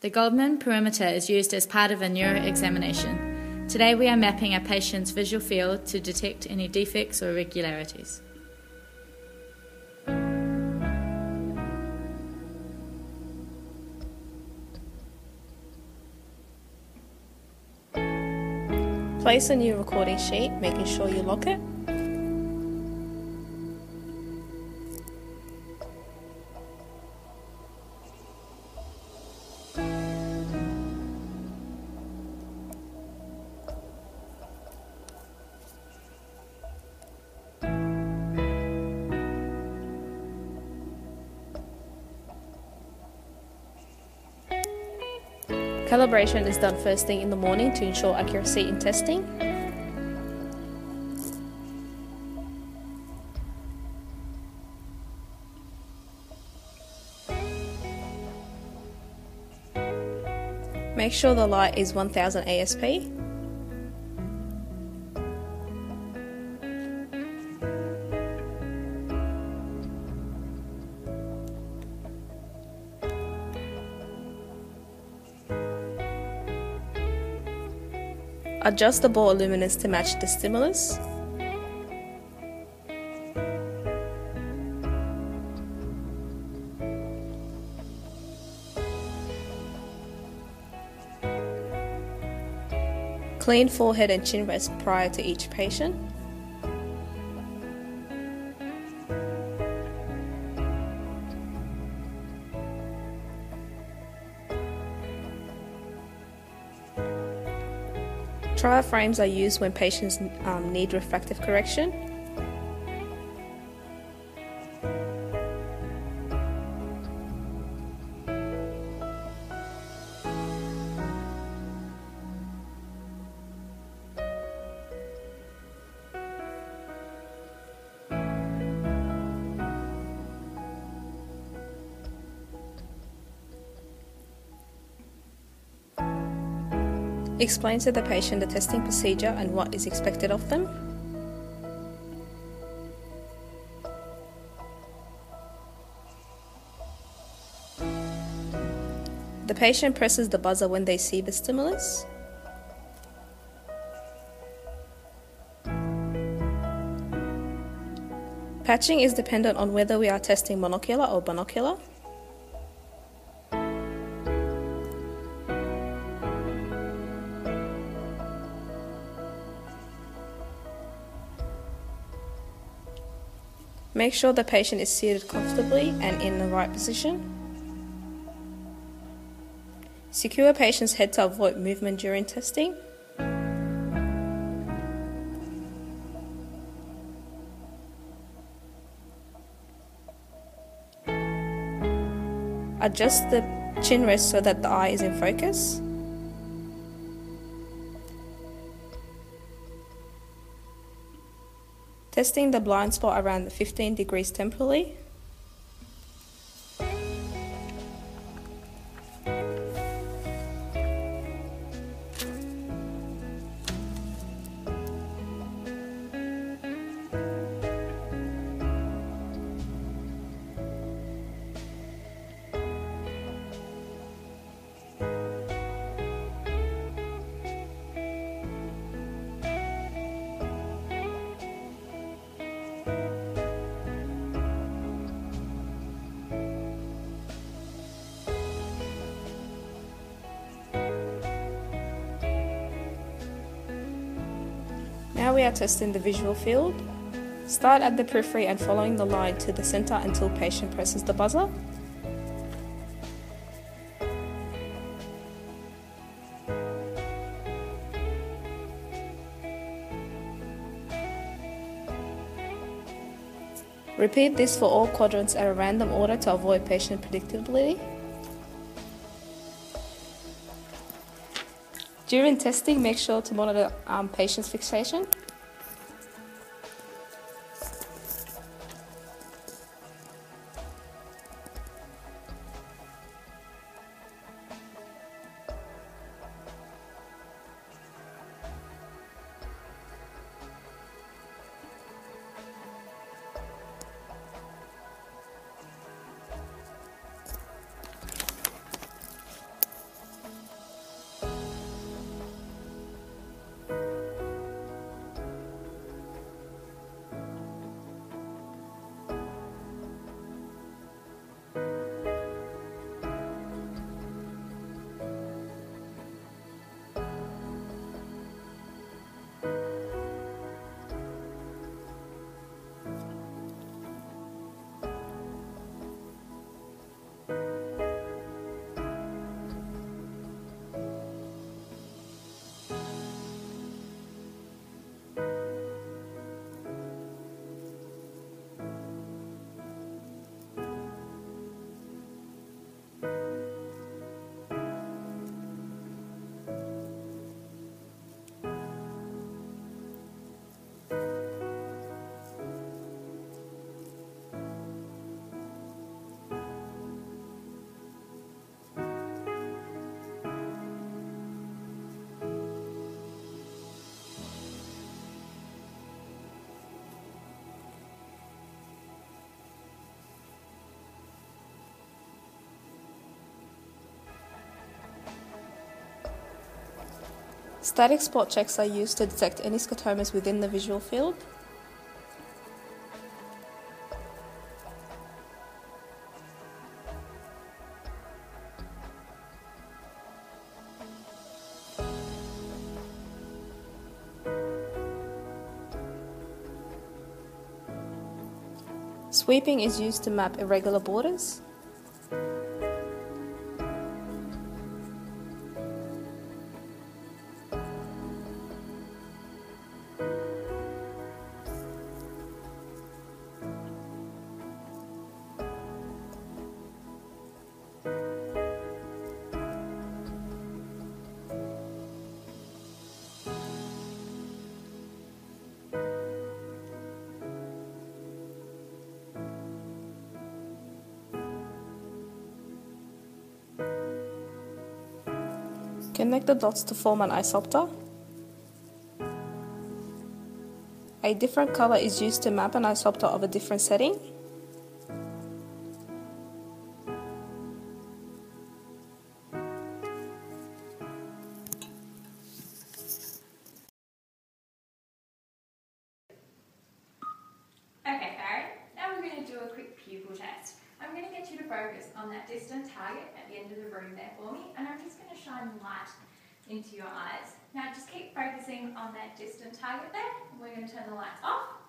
The Goldmann perimeter is used as part of a neuro examination. Today we are mapping a patient's visual field to detect any defects or irregularities. Place a new recording sheet, making sure you lock it. Calibration is done first thing in the morning to ensure accuracy in testing. Make sure the light is 1000 ASB. Adjust the bowl luminance to match the stimulus. Clean forehead and chin rest prior to each patient. Trial frames are used when patients um, need refractive correction. Explain to the patient the testing procedure and what is expected of them. The patient presses the buzzer when they see the stimulus. Patching is dependent on whether we are testing monocular or binocular. Make sure the patient is seated comfortably and in the right position. Secure patient's head to avoid movement during testing. Adjust the chin rest so that the eye is in focus. Testing the blind spot around the 15 degrees temporally. Now we are testing the visual field. Start at the periphery and following the line to the center until patient presses the buzzer. Repeat this for all quadrants at a random order to avoid patient predictability. During testing, make sure to monitor um, patient's fixation. Static spot checks are used to detect any scotomas within the visual field. Sweeping is used to map irregular borders. Connect the dots to form an isopter. A different color is used to map an isopter of a different setting. Okay, now we're going to do a quick pupil test. I'm going to get you to focus on that distant target at the end of the room there for me, and I'm just shine light into your eyes. Now just keep focusing on that distant target there. We're going to turn the lights off